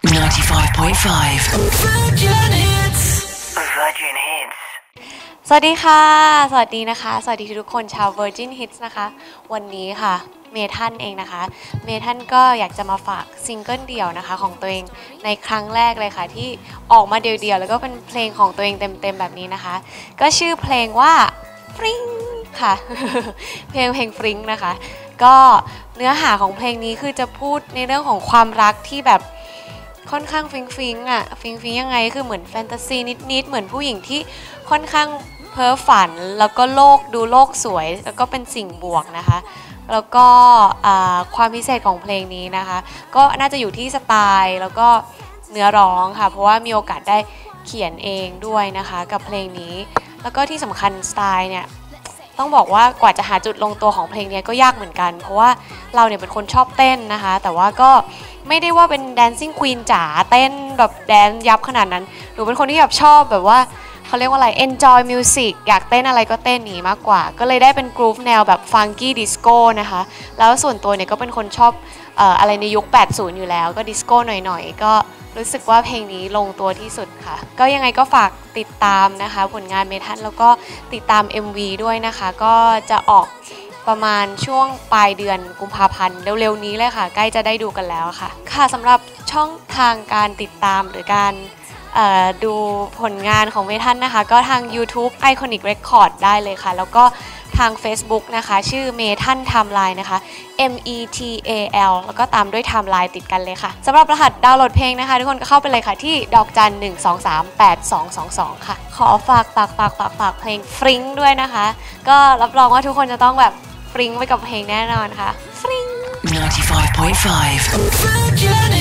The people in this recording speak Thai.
95.5 Virgin Hits Virgin Hits สวัสดีค่ะ สวัสดีนะคะ สวัสดีทุกคนชาว Virgin Hits นะคะ วันนี้ค่ะ เมทัลเองนะคะ เมทัลก็อยากจะมาฝากซิงเกิลเดี่ยวนะคะของตัวเองในครั้งแรกเลยค่ะ ที่ออกมาเดี่ยวๆ แล้วก็เป็นเพลงของตัวเองเต็มๆ แบบนี้นะคะ ก็ชื่อเพลงว่าฟริ้งค่ะ เพลงเพลงฟริ้งนะคะ ก็เนื้อหาของเพลงนี้คือจะพูดในเรื่องของความรักที่แบบ ค่อนข้างฟริ้งฟริ้งอะฟริ้งฟริ้งยังไงคือเหมือนแฟนตาซีนิดๆเหมือนผู้หญิงที่ค่อนข้างเพ้อฝันแล้วก็โลกดูโลกสวย แล้วก็เป็นสิ่งบวกนะคะ แล้วก็ความพิเศษของเพลงนี้นะคะ ก็น่าจะอยู่ที่สไตล์แล้วก็เนื้อร้องค่ะ เพราะว่ามีโอกาสได้เขียนเองด้วยนะคะ กับเพลงนี้ แล้วก็ที่สำคัญสไตล์เนี่ย ต้องบอกว่ากว่าจะหาจุดลงตัวของเพลงนี้ก็ยากเหมือนกัน เพราะว่าเราเนี่ยเป็นคนชอบเต้นนะคะ แต่ว่าก็ไม่ได้ว่าเป็น dancing queen จ๋าเต้นแบบแดนยับขนาดนั้นหนูเป็นคนที่แบบชอบแบบว่าเขาเรียกว่าอะไร enjoy music อยากเต้นอะไรก็เต้นหนีมากกว่า ก็เลยได้เป็น groove แนวแบบ funky disco นะคะ แล้วส่วนตัวเนี่ยก็เป็นคนชอบเอ่ออะไรในยุค 80 อยู่แล้ว ก็ดิสโก้หน่อยๆ ก็ รู้สึกว่าเพลงนี้ลงตัวที่สุดค่ะ ก็ยังไงก็ฝากติดตามนะคะ ผลงานเมทัลแล้วก็ติดตาม MV ด้วยนะคะ ก็จะออกประมาณช่วงปลายเดือนกุมภาพันธ์เร็วๆนี้เลยค่ะ ใกล้จะได้ดูกันแล้วค่ะ ค่ะสำหรับช่องทางการติดตามหรือการ ดูผลงานของเมทัลนะคะ ก็ทาง YouTube Iconic Record ได้เลยค่ะ แล้วก็ทาง Facebook นะคะ ชื่อเมทัลไทม์ไลน์นะคะ M E T A L แล้วก็ตามด้วยไทม์ไลน์ติดกันเลยค่ะสำหรับรหัสดาวน์โหลดเพลงนะคะ ทุกคนก็เข้าไปเลยค่ะที่ดอกจัน 1 2 3 8 2 2 2 ค่ะ ขอฝากฝากฝากฝากฝากเพลงฟริ้งด้วยนะคะ ก็รับรองว่าทุกคนจะต้องแบบฟริ้งไปกับเพลงแน่นอนค่ะฟริ้ง95.5